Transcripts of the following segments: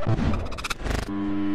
Thank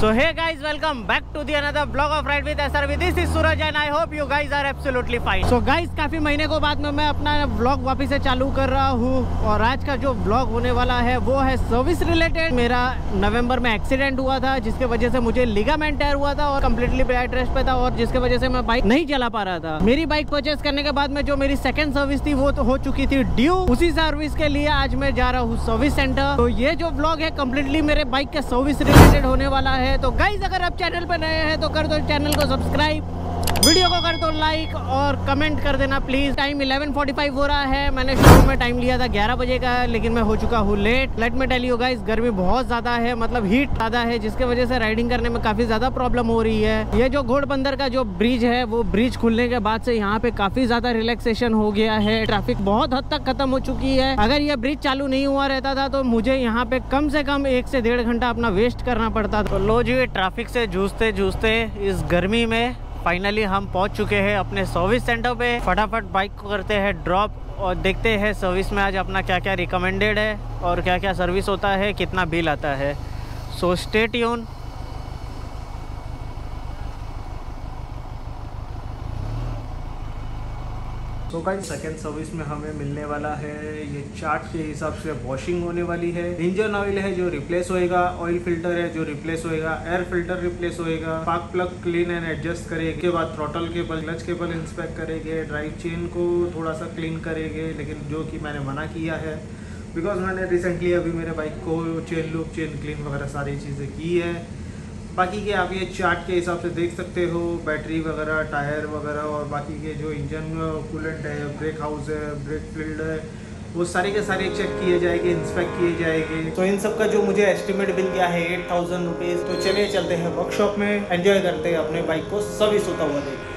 So hey guys, welcome back to the another vlog of Ride with SRV. This is Suraj and I hope you guys are absolutely fine. So काफ़ी महीने को बाद में मैं अपना blog वापस से चालू कर रहा हूँ और आज का जो ब्लॉग होने वाला है वो है सर्विस रिलेटेड मेरा नवंबर में एक्सीडेंट हुआ था जिसके वजह से मुझे लिगामेंट टेयर हुआ था और कम्प्लीटली बेड रेस्ट पे था और जिसके वजह से मैं बाइक नहीं चला पा रहा था। मेरी बाइक परचेस करने के बाद में जो मेरी सेकंड सर्विस थी वो तो हो चुकी थी ड्यू उसी सर्विस के लिए आज मैं जा रहा हूँ सर्विस सेंटर तो ये जो ब्लॉग है कम्प्लीटली मेरे बाइक का सर्विस रिलेटेड होने वाला है। तो गाइज़ अगर आप चैनल पर नए हैं तो कर दो चैनल को सब्सक्राइब वीडियो को कर दो लाइक और कमेंट कर देना प्लीज़ टाइम 11:45 हो रहा है। मैंने शुरू में टाइम लिया था 11 बजे का, लेकिन मैं हो चुका हूँ late let me tell you guys गर्मी बहुत ज़्यादा है मतलब हीट ज़्यादा है, जिसके वजह से राइडिंग करने में काफ़ी ज़्यादा प्रॉब्लम हो रही है। ये जो घोड़बंदर का जो ब्रिज है, वो ब्रिज खुलने के बाद से यहाँ पे काफ़ी ज़्यादा रिलैक्सेशन हो गया है। ट्रैफ़िक बहुत हद तक खत्म हो चुकी है। अगर ये ब्रिज चालू नहीं हुआ रहता था तो मुझे यहाँ पे कम से कम एक से डेढ़ घंटा अपना वेस्ट करना पड़ता तो लो जी ट्रैफ़िक से जूझते जूझते इस गर्मी में फाइनली हम पहुँच चुके हैं अपने सर्विस सेंटर पे। फटाफट बाइक को करते हैं ड्रॉप और देखते हैं सर्विस में आज अपना क्या क्या रिकमेंडेड है और क्या क्या सर्विस होता है, कितना बिल आता है। सो स्टेट ट्यून तो गाइस सेकेंड सर्विस में हमें मिलने वाला है। ये चार्ट के हिसाब से वॉशिंग होने वाली है। इंजन ऑयल है जो रिप्लेस होएगा ऑयल फ़िल्टर है जो रिप्लेस होएगा एयर फ़िल्टर रिप्लेस होएगा। Spark plug clean and adjust करेंगे। के बाद throttle cable clutch cable inspect करेंगे। ड्राइव चेन को थोड़ा सा क्लीन करेंगे, लेकिन जो कि मैंने मना किया है। बिकॉज़ मैंने रिसेंटली अभी मेरे बाइक को चेन लूप चेन क्लीन वगैरह सारी चीज़ें की है। बाकी के आप ये चार्ट के हिसाब से देख सकते हो, बैटरी वगैरह, टायर वगैरह और बाकी के जो इंजन कूलेंट है ब्रेक हाउस है ब्रेक फ़ील्ड है, वो सारे के सारे चेक किए जाएँगे इंस्पेक्ट किए जाएँगे। तो इन सब का जो मुझे एस्टिमेट बिल गया है एट थाउज़ेंड रुपीज़ तो चलिए चलते हैं वर्कशॉप में एंजॉय करते हैं अपने बाइक को सर्विस सोता हुआ देख।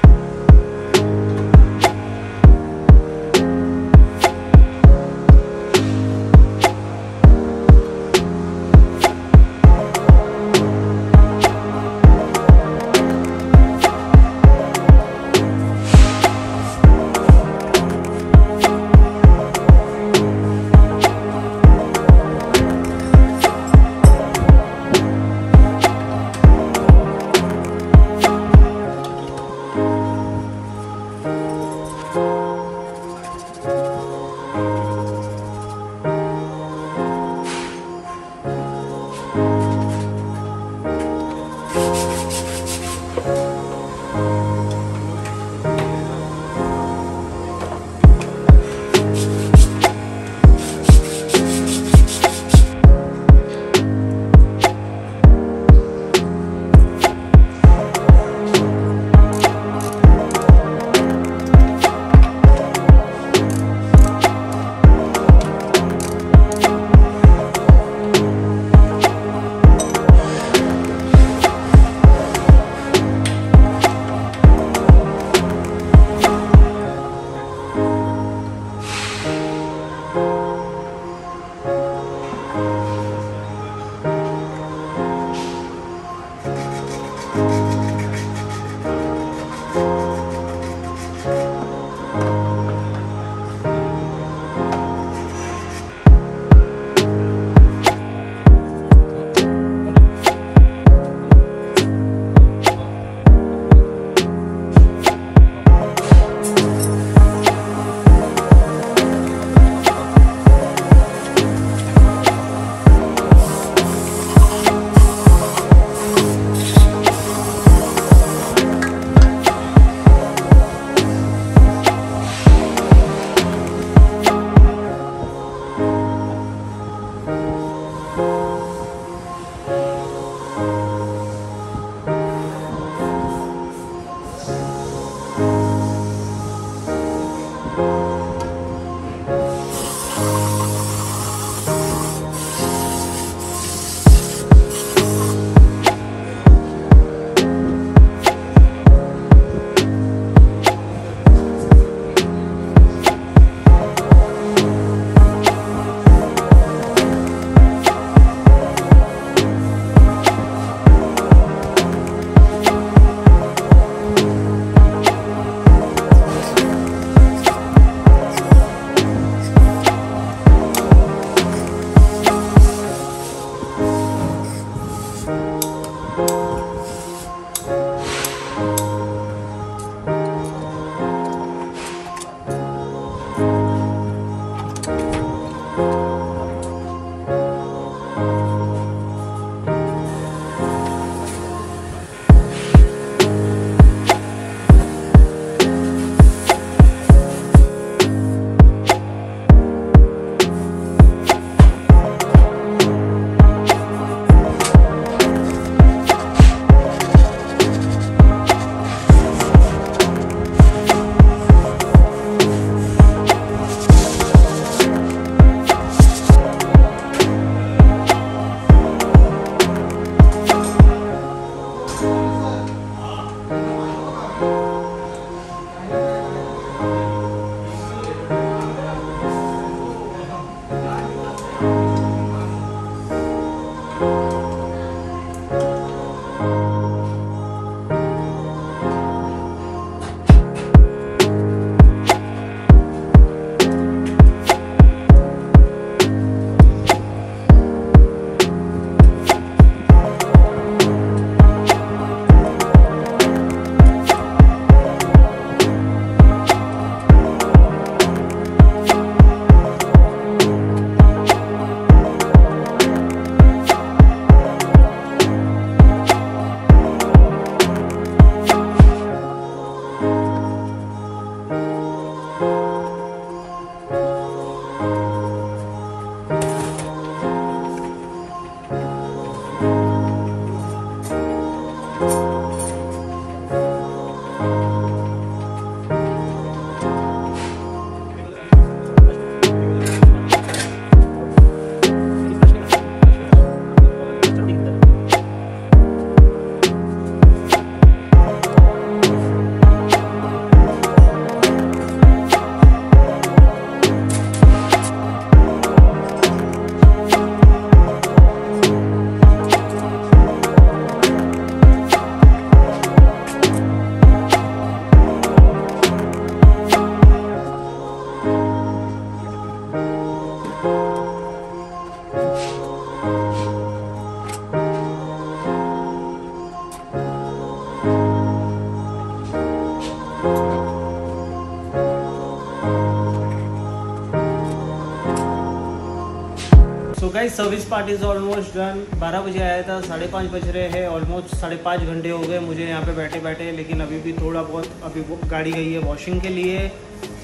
Service part is almost done 12 बजे आया था, साढ़े पाँच बज रहे हैं ऑलमोस्ट साढ़े पाँच घंटे हो गए मुझे यहाँ पे बैठे बैठे लेकिन अभी भी थोड़ा बहुत, अभी गाड़ी गई है वॉशिंग के लिए।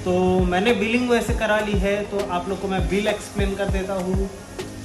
तो मैंने बिलिंग वैसे करा ली है तो आप लोग को मैं बिल एक्सप्लेन कर देता हूँ।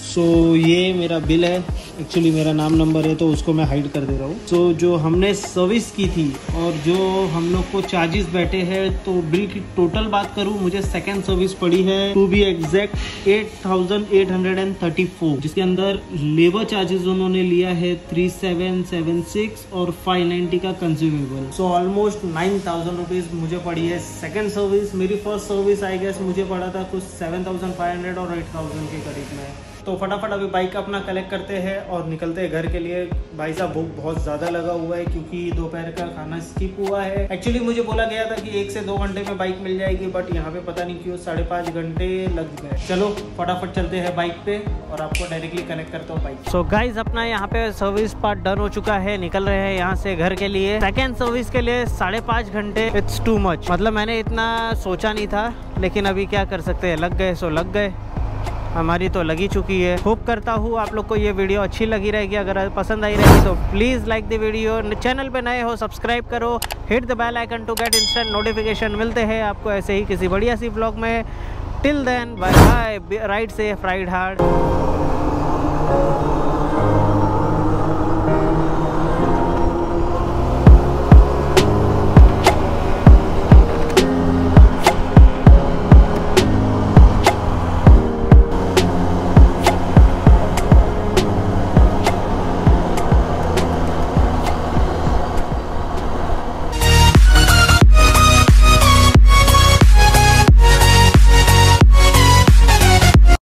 सो so, ये मेरा बिल है. एक्चुअली मेरा नाम नंबर है तो उसको मैं हाइड कर दे रहा हूँ. सो so, जो हमने सर्विस की थी और जो हम लोग को चार्जेस बैठे हैं तो बिल की टोटल बात करूँ मुझे सेकेंड सर्विस पड़ी है to be exact eight thousand eight hundred and thirty four जिसके अंदर लेबर चार्जेस उन्होंने लिया है थ्री सेवन सेवन सिक्स और फाइव नाइन्टी का consumable so almost nine thousand rupees मुझे पड़ी है सेकेंड सर्विस मेरी फ़र्स्ट सर्विस आई गेस मुझे पड़ा था कुछ सेवन थाउज़ेंड फाइव हंड्रेड और एट थाउज़ेंड के करीब में. तो फटाफट अभी बाइक अपना कलेक्ट करते हैं और निकलते हैं घर के लिए। भाई साहब, भूख बहुत ज़्यादा लगा हुआ है क्योंकि दोपहर का खाना स्किप हुआ है। एक्चुअली मुझे बोला गया था कि एक से दो घंटे में बाइक मिल जाएगी बट यहाँ पे पता नहीं क्यों साढ़े पाँच घंटे लग गए। चलो, फटाफट चलते हैं बाइक पे और आपको डायरेक्टली कनेक्ट करता हूँ बाइक सो गाइज़ अपना यहाँ पे सर्विस पार्ट डन हो चुका है, निकल रहे हैं यहाँ से घर के लिए। सेकेंड सर्विस के लिए साढ़े घंटे इट्स टू मच मतलब मैंने इतना सोचा नहीं था, लेकिन अभी क्या कर सकते हैं? लग गए सो लग गए। हमारी तो लगी चुकी है। होप करता हूँ आप लोग को ये वीडियो। अच्छी लगी रहेगी, अगर पसंद आई रहेगी तो please like the video channel पे नए हो सब्सक्राइब करो। Hit the bell icon to get instant notification मिलते हैं आपको ऐसे ही किसी बढ़िया सी ब्लॉग में। Till then bye bye right से फ्राइड हार्ड